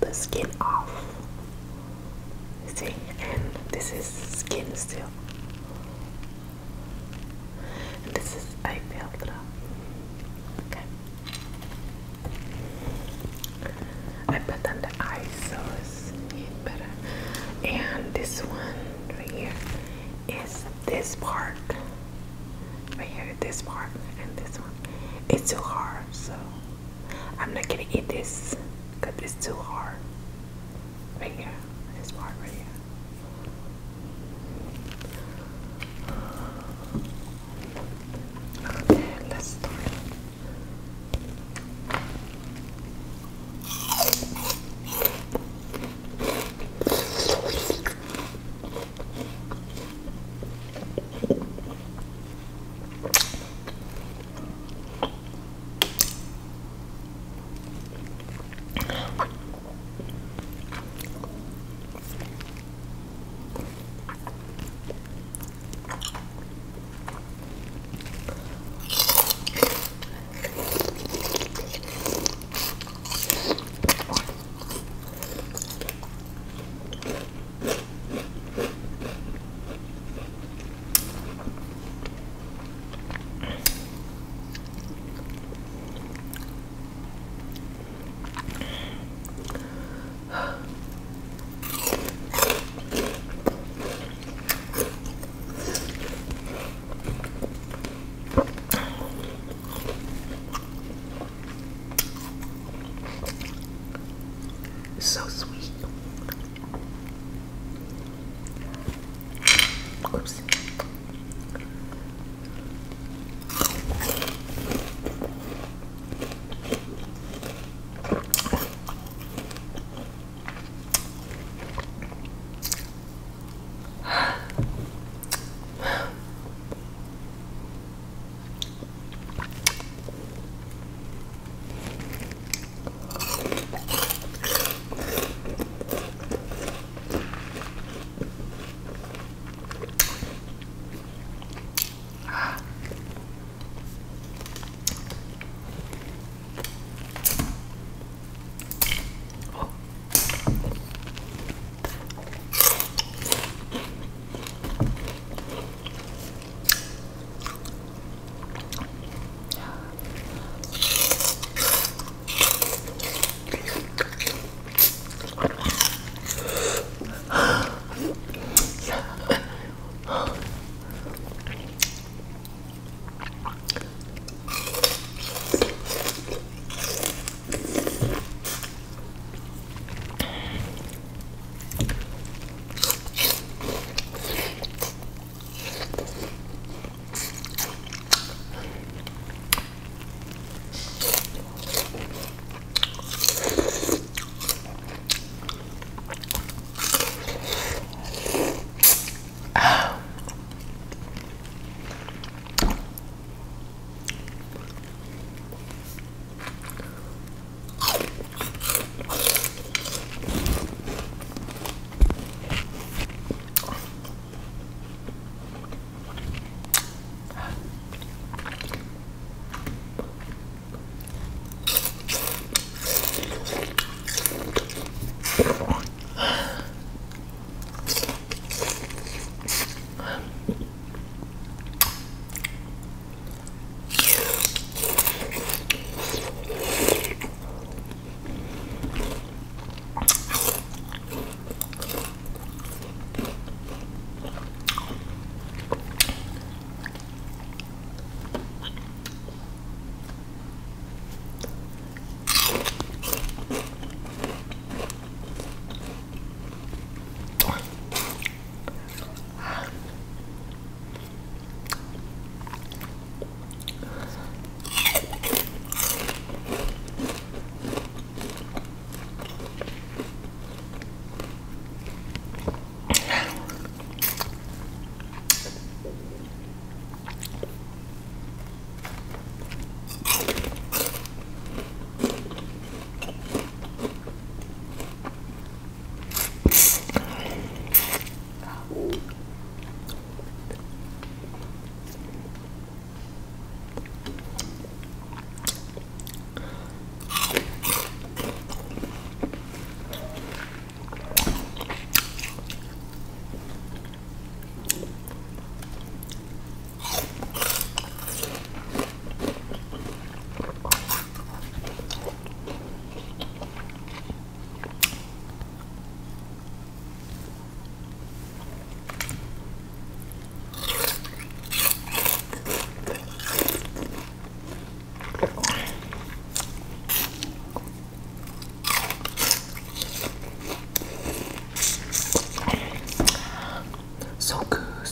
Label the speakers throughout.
Speaker 1: The skin off. See, and this is skin still. And this is I peeled it off. Okay. I put on the eyes so it's better. And this one right here is this part. Right here, this part and this one. It's too hard, so I'm not gonna eat this because it's too hard. Right here, this part right here.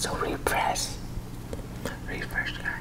Speaker 1: so repress, Refresh guy.